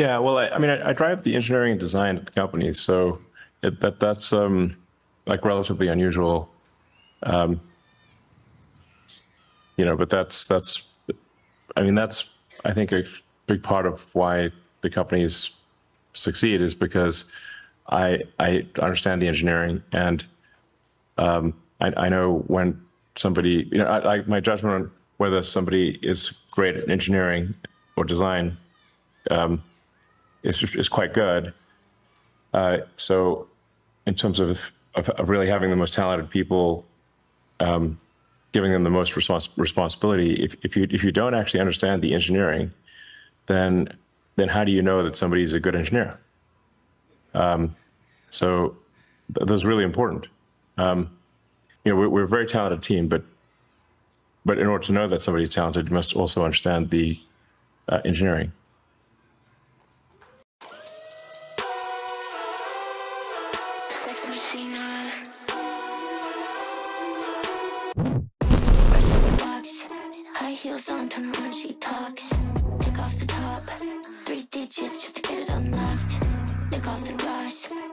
Yeah, well, I, I mean, I, I, drive the engineering and design at the company, so it, that that's um, like relatively unusual. Um, you know, but that's that's, I mean, that's I think a big part of why the companies succeed is because I I understand the engineering and um, I, I know when somebody you know I, I, my judgment on whether somebody is great at engineering or design um, is is quite good. Uh, so in terms of, of, of really having the most talented people, um, giving them the most respons- responsibility. If if you if you don't actually understand the engineering, then then how do you know that somebody is a good engineer? Um, so th- that's really important. Um, you know, we're, we're, a very talented team, but but in order to know that somebody is talented, you must also understand the uh, engineering.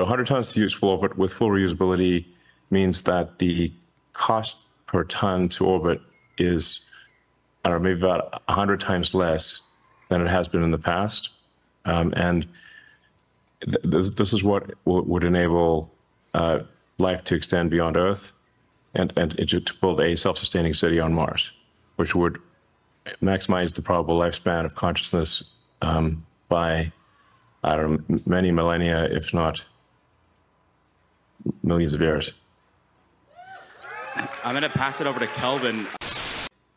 100 tons useful orbit with full reusability means that the cost per ton to orbit is, I don't know, maybe about 100 times less than it has been in the past. Um, and th- this, is what w- would enable uh, life to extend beyond Earth and, and to build a self-sustaining city on Mars, which would maximize the probable lifespan of consciousness um, by, I don't know, many millennia, if not millions of years. I'm going to pass it over to Kelvin.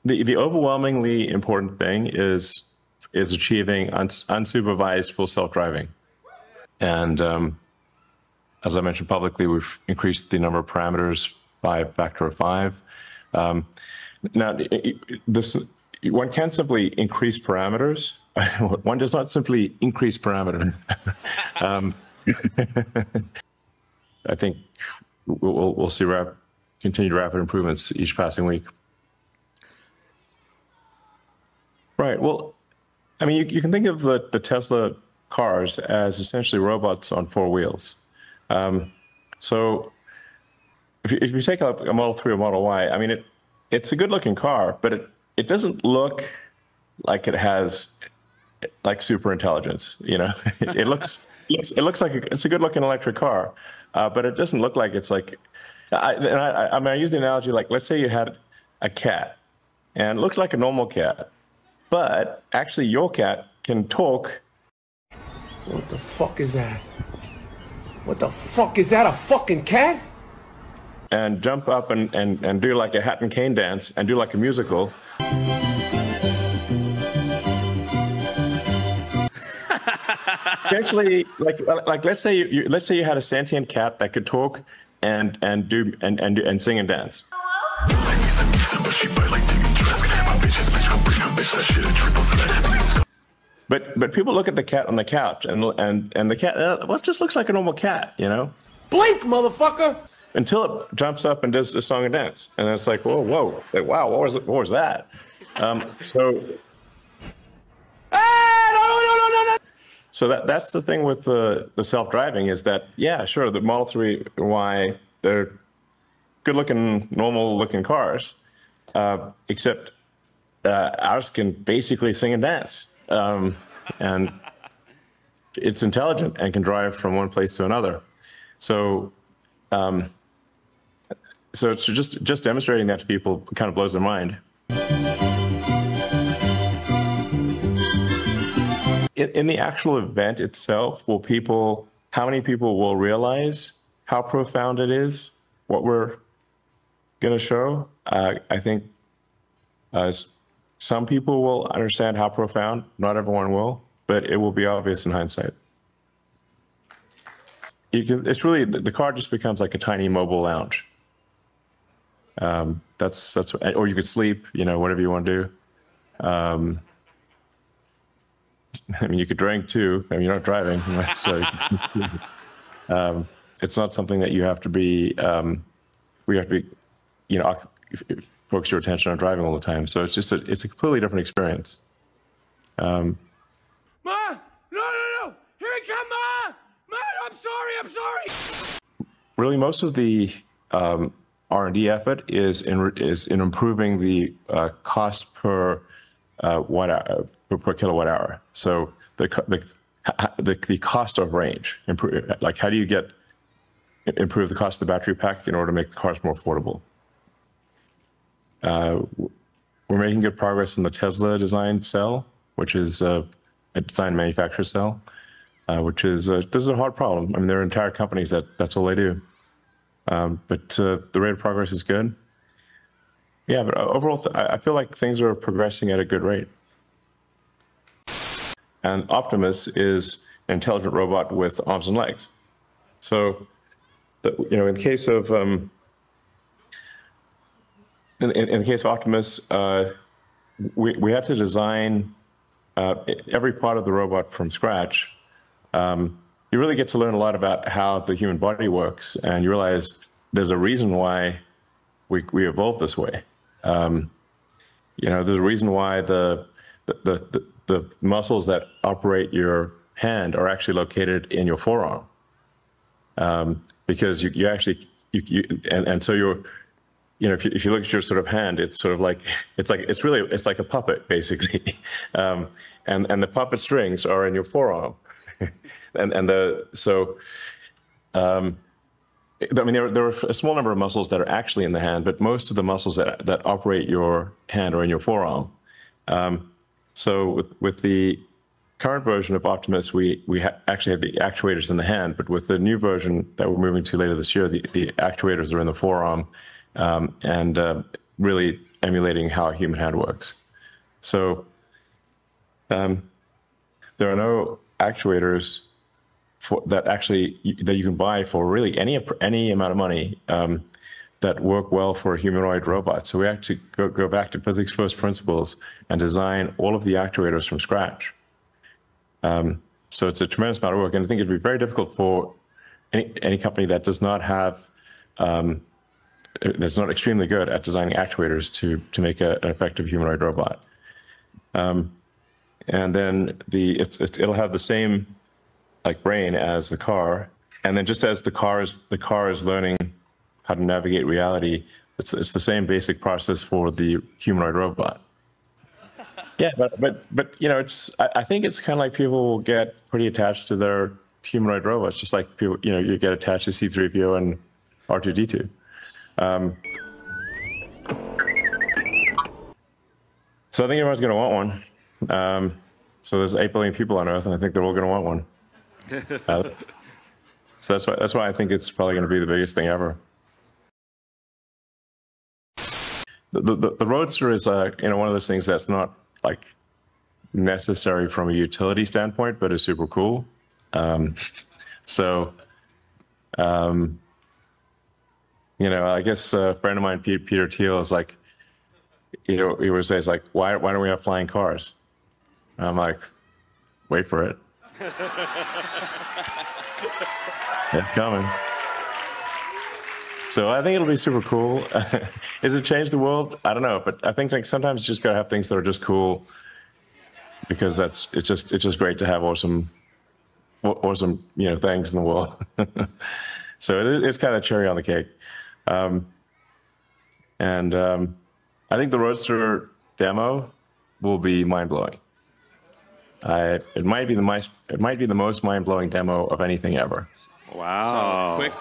The, the overwhelmingly important thing is is achieving uns, unsupervised full self driving. And um, as I mentioned publicly, we've increased the number of parameters by a factor of five. Um, now, this one can't simply increase parameters. one does not simply increase parameters. um, I think we'll, we'll see rap, continued rapid improvements each passing week. Right. Well, I mean, you, you can think of the, the Tesla cars as essentially robots on four wheels. Um, so if you, if you take a, a Model 3 or Model Y, I mean, it, it's a good looking car, but it, it doesn't look like it has like super intelligence. You know, it, it looks, it looks like a, it's a good looking electric car, uh, but it doesn't look like it's like. I, and I, I mean, I use the analogy like, let's say you had a cat, and it looks like a normal cat, but actually your cat can talk. What the fuck is that? What the fuck is that? A fucking cat? And jump up and, and, and do like a hat and cane dance and do like a musical. Essentially, like like let's say you, let's say you had a sentient cat that could talk and and do and and and sing and dance. But but people look at the cat on the couch and and and the cat uh, well, just looks like a normal cat, you know. Blink, motherfucker! Until it jumps up and does a song and dance, and it's like, whoa, whoa, like, wow, what was what was that? Um, so So that that's the thing with the the self driving is that yeah, sure, the Model Three Y they're good looking, normal looking cars, uh, except uh, ours can basically sing and dance, um, and it's intelligent and can drive from one place to another. So. Um, so it's just just demonstrating that to people kind of blows their mind. In, in the actual event itself, will people, how many people will realize how profound it is, what we're going to show? Uh, I think uh, some people will understand how profound, not everyone will, but it will be obvious in hindsight. Can, it's really, the the car just becomes like a tiny mobile lounge. Um, that's, that's, or you could sleep, you know, whatever you want to do. Um, I mean, you could drink too. I mean, you're not driving, so um, it's not something that you have to be. Um, we have to be, you know, oc- f- f- focus your attention on driving all the time. So it's just a, it's a completely different experience. Um, Ma! No, no, no! Here it come, Ma! Ma, I'm sorry, I'm sorry! really, most of the um, R and D effort is in is in improving the uh, cost per uh, watt hour, per, per kilowatt hour. So the the the, the cost of range, improve, like how do you get improve the cost of the battery pack in order to make the cars more affordable? Uh, we're making good progress in the Tesla design cell, which is uh, a design manufacturer cell, uh, which is uh, this is a hard problem. I mean, there are entire companies that that's all they do. Um, but uh, the rate of progress is good. Yeah, but overall, th- I feel like things are progressing at a good rate. And Optimus is an intelligent robot with arms and legs. So, the, you know, in the case of um, in, in, in the case of Optimus, uh, we we have to design uh, every part of the robot from scratch. Um, you really get to learn a lot about how the human body works, and you realize there's a reason why we we evolved this way. Um, you know, the reason why the the, the the muscles that operate your hand are actually located in your forearm, um, because you you actually you, you and and so you're you know, if you, if you look at your sort of hand, it's sort of like it's like it's really it's like a puppet basically, um, and and the puppet strings are in your forearm, and and the so, um, I mean there there are a small number of muscles that are actually in the hand, but most of the muscles that that operate your hand are in your forearm. Um, so with with the current version of Optimus, we we ha- actually have the actuators in the hand, but with the new version that we're moving to later this year, the the actuators are in the forearm um, and uh, really emulating how a human hand works. So um, there are no actuators for, that actually that you can buy for really any any amount of money um, that work well for a humanoid robot. So we have to go, go back to physics first principles and design all of the actuators from scratch. Um, so it's a tremendous amount of work, and I think it'd be very difficult for any any company that does not have um, that's not extremely good at designing actuators to to make a, an effective humanoid robot. Um, and then the it's, it's, it'll have the same like brain as the car, and then just as the car is the car is learning how to navigate reality, it's it's the same basic process for the humanoid robot. Yeah, but but but you know, it's I, I think it's kind of like people will get pretty attached to their humanoid robots, just like people you know you get attached to C-3PO and R2D2. Um, so I think everyone's going to want one. Um, so there's eight billion people on Earth, and I think they're all going to want one. Uh, so that's why that's why I think it's probably going to be the biggest thing ever. The, the, the Roadster is uh, you know one of those things that's not like necessary from a utility standpoint, but is super cool. Um, so. Um, you know, I guess a friend of mine, Peter, Peter Thiel, is like, you know, he would say, it's like, why, why don't we have flying cars? And I'm like, wait for it. It's coming. So I think it'll be super cool. Is it change the world? I don't know, but I think like sometimes you just gotta have things that are just cool because that's it's just it's just great to have awesome awesome you know things in the world. so it, it's kind of cherry on the cake. Um, and um, I think the Roadster demo will be mind blowing. I, it might be the most, it might be the most mind blowing demo of anything ever. Wow. quick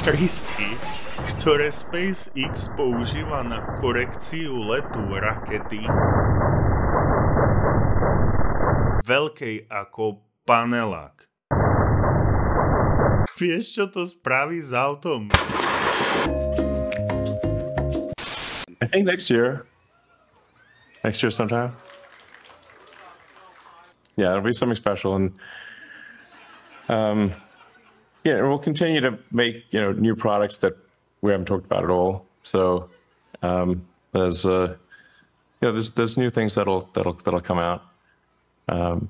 Risky, ktoré SpaceX používa na korekciu letu rakety, veľkej ako panelák. Vieš, čo to spraví s autom? I think next year. Next year sometime. Yeah, it'll be something special, and um, yeah, we'll continue to make you know new products that we haven't talked about at all. So um, there's uh, you know there's there's new things that'll that'll that'll come out. Um,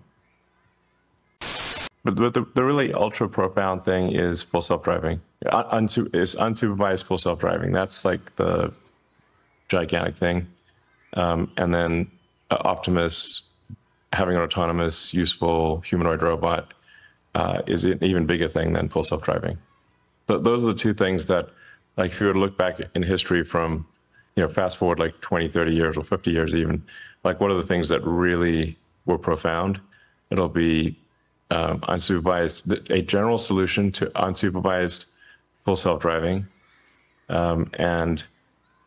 but, the, the really ultra profound thing is full self driving. Unsu- is unsupervised full self driving. That's like the gigantic thing. Um, and then uh, Optimus having an autonomous, useful humanoid robot uh, is an even bigger thing than full self driving. But those are the two things that, like, if you were to look back in history from, you know, fast forward like 20, 30 years or 50 years even, like, what are the things that really were profound? It'll be um, unsupervised, a general solution to unsupervised full self driving, um, and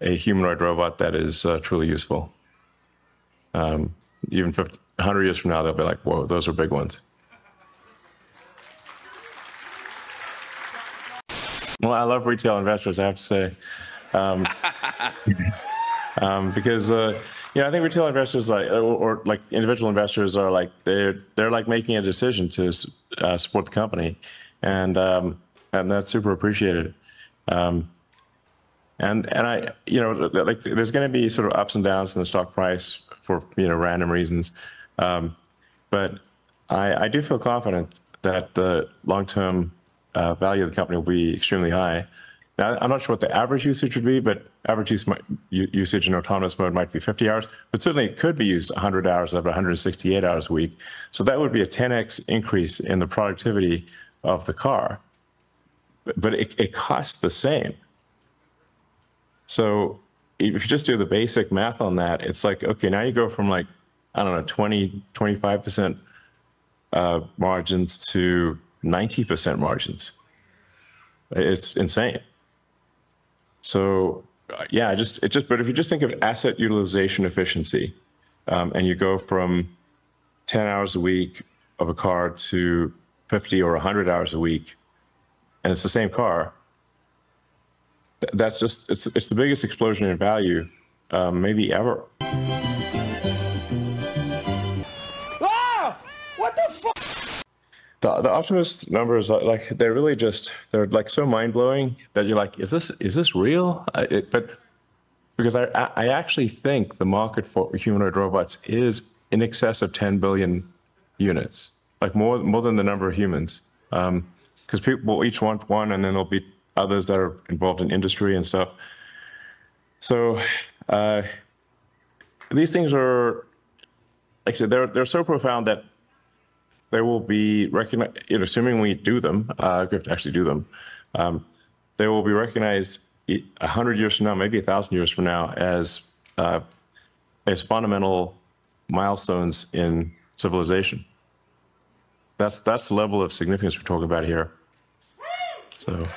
a humanoid robot that is uh, truly useful. Um, even 50, 100 years from now, they'll be like, whoa, those are big ones. Well, I love retail investors, I have to say. Um, um, because, uh, you know, I think retail investors like, or, or, like individual investors are like, they're, they're like making a decision to uh, support the company. And, um, and that's super appreciated. Um, and and I, you know, like there's going to be sort of ups and downs in the stock price for you know random reasons, um, but I, I do feel confident that the long-term uh, value of the company will be extremely high. Now, I'm not sure what the average usage would be, but average use, usage in autonomous mode might be 50 hours, but certainly it could be used 100 hours of 168 hours a week. So that would be a 10x increase in the productivity of the car, but, but it, it costs the same. So if you just do the basic math on that, it's like, okay, now you go from like, I don't know, 20, 25% uh, margins to 90% margins. It's insane. So uh, yeah, I just, it just, but if you just think of asset utilization efficiency um, and you go from 10 hours a week of a car to 50 or 100 hours a week, and it's the same car, that's just it's it's the biggest explosion in value um, maybe ever. The, the Optimus numbers are like they're really just they're like so mind blowing that you're like, is this is this real? It, but because I I actually think the market for humanoid robots is in excess of 10 billion units, like more more than the number of humans. Because um, people will each want one, and then there'll be others that are involved in industry and stuff. So uh, these things are, like I said, they're they're so profound that they will be recognized. Assuming we do them, uh, we have to actually do them. Um, they will be recognized a hundred years from now, maybe a thousand years from now, as uh, as fundamental milestones in civilization. That's that's the level of significance we're talking about here. So.